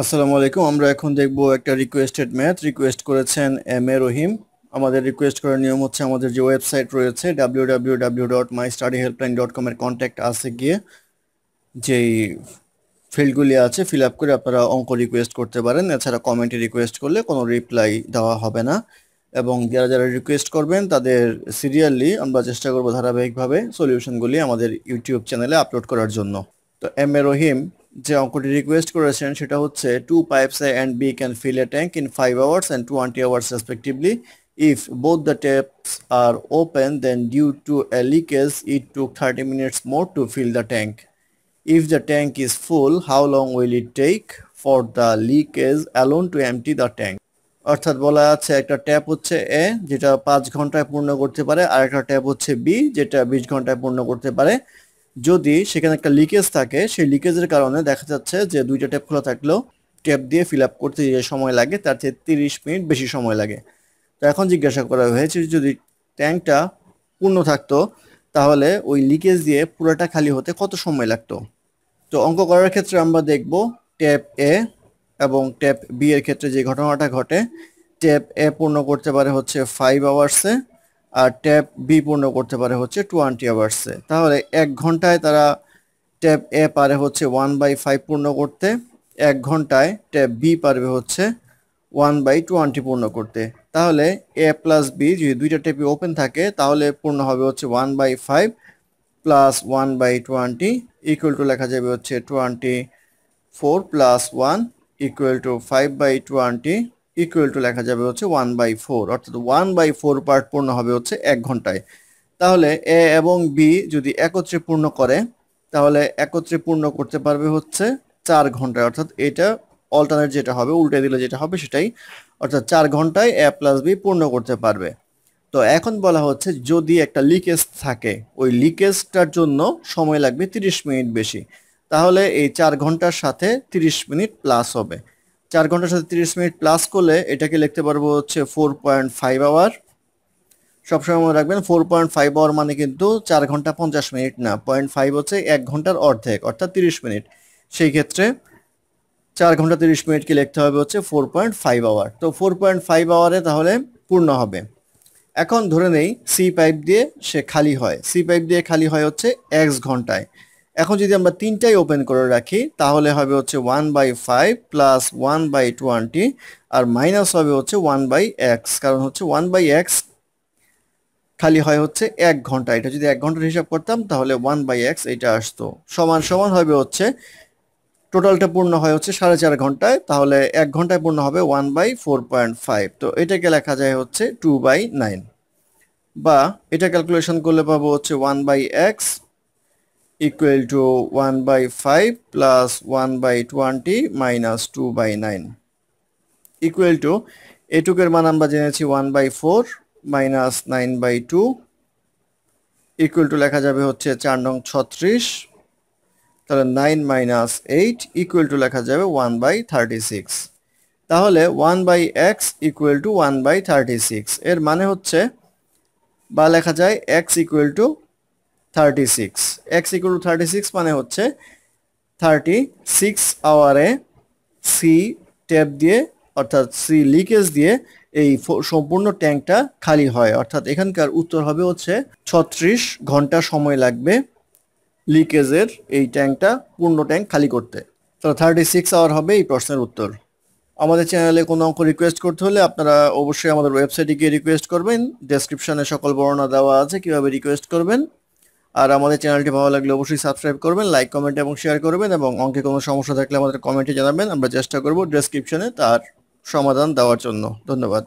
আসসালামু আলাইকুম। আমরা এখন দেখব একটা রিকোয়েস্টেড ম্যাথ রিকোয়েস্ট করেছেন এম এ রহিম আমাদের রিকোয়েস্ট করার নিয়ম হচ্ছে আমাদের যে ওয়েবসাইট রয়েছে W W W dot my study helpline dot কমের কন্ট্যাক্ট আছে গিয়ে যেই ফিল্ডগুলি আছে ফিল আপ করে আপনারা অঙ্ক রিকোয়েস্ট করতে পারেন। এছাড়া কমেন্টে রিকোয়েস্ট করলে কোনো রিপ্লাই দেওয়া হবে না। এবং যারা যারা রিকোয়েস্ট করবেন, তাদের সিরিয়ালি আমরা চেষ্টা করব ধারাবাহিকভাবে সলিউশনগুলি আমাদের ইউটিউব চ্যানেলে আপলোড করার জন্য। তো এম এ রহিম যে অঙ্কটি রিকোয়েস্ট করেছেন সেটা হচ্ছে two pipes A and B can fill a tank in five hours and twenty hours respectively if both the taps are open then due to a leakage it took thirty minutes more to fill the tank if the tank is full how long will it take for the leakage alone to empty the tank অর্থাৎ বলা আছে একটা tap হচ্ছে এ যেটা পাঁচ ঘন্টায় পূর্ণ করতে পারে আর একটা ট্যাপ হচ্ছে বি যেটা বিশ ঘন্টায় পূর্ণ করতে পারে। যদি সেখানে একটা লিকেজ থাকে, সেই লিকেজের কারণে দেখা যাচ্ছে যে দুইটা ট্যাপ খোলা থাকলেও ট্যাপ দিয়ে ফিল আপ করতে যে সময় লাগে, তার চেয়ে তিরিশ মিনিট বেশি সময় লাগে। তো এখন জিজ্ঞাসা করা হয়েছে যদি ট্যাঙ্কটা পূর্ণ থাকতো, তাহলে ওই লিকেজ দিয়ে পুরোটা খালি হতে কত সময় লাগতো? তো অঙ্ক করার ক্ষেত্রে আমরা দেখব ট্যাপ এ এবং ট্যাপ বি এর ক্ষেত্রে যে ঘটনাটা ঘটে, ট্যাপ এ পূর্ণ করতে পারে হচ্ছে ফাইভ আওয়ার্সে আর ট্যাপ বি পূর্ণ করতে পারে হচ্ছে টোয়েন্টি আওয়ার্সে তাহলে এক ঘন্টায় তারা ট্যাপ এ পারে হচ্ছে ওয়ান বাই ফাইভ পূর্ণ করতে, এক ঘন্টায় ট্যাপ বি পারবে হচ্ছে ওয়ান বাই টোয়েন্টি পূর্ণ করতে। তাহলে এ প্লাস বি যদি দুইটা ট্যাপই ওপেন থাকে, তাহলে পূর্ণ হবে হচ্ছে one by five plus one by twenty equal to লেখা যাবে হচ্ছে twenty four plus one equal to five by twenty equal to লেখা যাবে হচ্ছে ওয়ান বাই ফোর অর্থাৎ ওয়ান বাই ফোর পার্ট পূর্ণ হবে হচ্ছে এক ঘন্টায়। তাহলে এ এবং বি যদি একত্রে পূর্ণ করে, তাহলে একত্রে পূর্ণ করতে পারবে হচ্ছে চার ঘন্টায়। অর্থাৎ এটা অল্টারনেট যেটা হবে, উল্টে দিলে যেটা হবে সেটাই, অর্থাৎ চার ঘন্টায় এ প্লাস বি পূর্ণ করতে পারবে। তো এখন বলা হচ্ছে যদি একটা লিকেজ থাকে, ওই লিকেজটার জন্য সময় লাগবে তিরিশ মিনিট বেশি। তাহলে এই চার ঘণ্টার সাথে তিরিশ মিনিট প্লাস হবে। চার ঘণ্টার সাথে তিরিশ মিনিট প্লাস করলে এটাকে লিখতে পারব হচ্ছে ফোর পয়েন্ট ফাইভ আওয়ার সবসময় মনে রাখবেন ফোর পয়েন্ট ফাইভ আওয়ার মানে কিন্তু চার ঘণ্টা পঞ্চাশ মিনিট না পয়েন্ট ফাইভ হচ্ছে এক ঘণ্টার অর্ধেক, অর্থাৎ তিরিশ মিনিট। সেই ক্ষেত্রে চার ঘণ্টা তিরিশ মিনিটকে লিখতে হবে হচ্ছে ফোর পয়েন্ট ফাইভ আওয়ার তো ফোর পয়েন্ট ফাইভ আওয়ারে তাহলে পূর্ণ হবে। এখন ধরে নেই সি পাইপ দিয়ে সে খালি হয়। সি পাইপ দিয়ে খালি হয় হচ্ছে এক্স ঘন্টায়। এখন যদি আমরা তিনটাই ওপেন করে রাখি, তাহলে হবে হচ্ছে one by five plus one by twenty R minus হবে হচ্ছে ওয়ান বাই এক্স কারণ হচ্ছে ওয়ান বাই এক্স খালি হয় হচ্ছে এক ঘণ্টা। এটা যদি এক ঘণ্টার হিসাব করতাম, তাহলে ওয়ান বাই এক্স এটা আসতো। সমান সমান হবে হচ্ছে টোটালটা পূর্ণ হয় হচ্ছে সাড়ে চার ঘন্টায়, তাহলে এক ঘন্টায় পূর্ণ হবে one by four point five তো এটাকে লেখা যায় হচ্ছে টু বাই নাইন বা এটা ক্যালকুলেশন করলে পাবো হচ্ছে one by X equal to 1 by 5 plus 1 by 20 minus 2 by 9 equal to এটুকের মান আমরা জেনেছি 1 by 4 minus 9 by 2 equal to লেখা যাবে হচ্ছে 4 নং 36 তাহলে 9 minus 8 equal to লেখা যাবে 1 by 36 তাহলে 1 by x equal to 1 by 36 এর মানে হচ্ছে বা লেখা যায় x equal to thirty six X equal thirty six মানে হচ্ছে থার্টি সিক্স আওয়ারে সি ট্যাপ দিয়ে, অর্থাৎ সি লিকেজ দিয়ে এই সম্পূর্ণ ট্যাঙ্কটা খালি হয়। অর্থাৎ এখানকার উত্তর হবে হচ্ছে ছত্রিশ ঘণ্টা সময় লাগবে লিকেজের এই ট্যাঙ্কটা, পূর্ণ ট্যাঙ্ক খালি করতে। তো থার্টি সিক্স আওয়ার হবে এই প্রশ্নের উত্তর। আমাদের চ্যানেলে কোনো অঙ্ক রিকোয়েস্ট করতে হলে আপনারা অবশ্যই আমাদের ওয়েবসাইটে গিয়ে রিকোয়েস্ট করবেন। ডেসক্রিপশনে সকল বর্ণনা দেওয়া আছে, কীভাবে রিকোয়েস্ট করবেন। আর আমাদের চ্যানেলটি ভালো লাগলে অবশ্যই সাবস্ক্রাইব করবেন, লাইক, কমেন্ট এবং শেয়ার করবেন এবং অঙ্কে কোনো সমস্যা থাকলে আমাদের কমেন্টে জানাবেন। আমরা চেষ্টা করব ডেসক্রিপশনে তার সমাধান দেওয়ার জন্য। ধন্যবাদ।